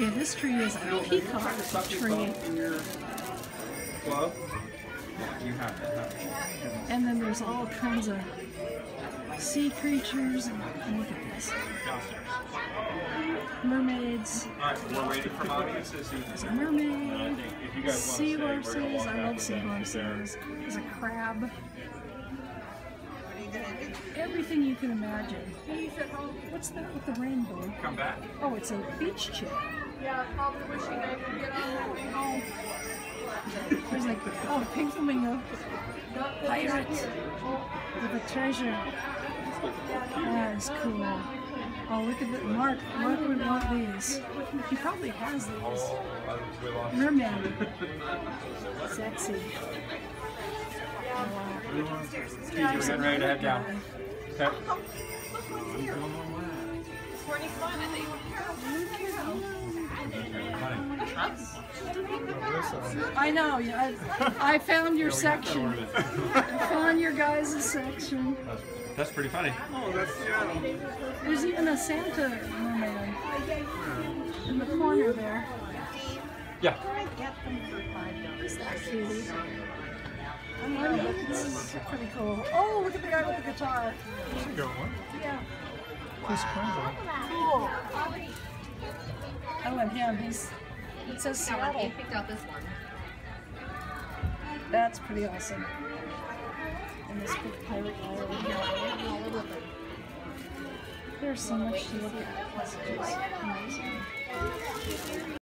Okay, this tree is a peacock tree. Club? You have it. And then there's all kinds of sea creatures. And, and look at this. Mermaids. Alright, we're waiting for audiences. There's a mermaid. Seahorses. I love seahorses. There's a crab. Everything you can imagine. What's that with the rainbow? Come back. Oh, it's a beach chair. Yeah, probably wishing I could get on that way home. There's like, oh, pink flamingo. Pirate with a treasure. That is cool. Oh, look at that. Mark, Mark would want these. He probably has these. Merman. Sexy. Oh, wow. Steve, you're getting ready to head down. Okay. Morning fun. I think I know. yeah, I, I found your section. I found your guys' section. That's pretty funny. Oh, that's yeah. There's even a Santa merman in the corner there. Yeah. That cutie. I don't know, but this is pretty cool. Oh, oh, look at the guy with the guitar. That's a good one. Yeah. Kris Kringle. Cool. Oh, I want him. He's. It says Seattle. I picked out this one. That's pretty awesome. And this big pirate island. There's so much to look at. It's just amazing.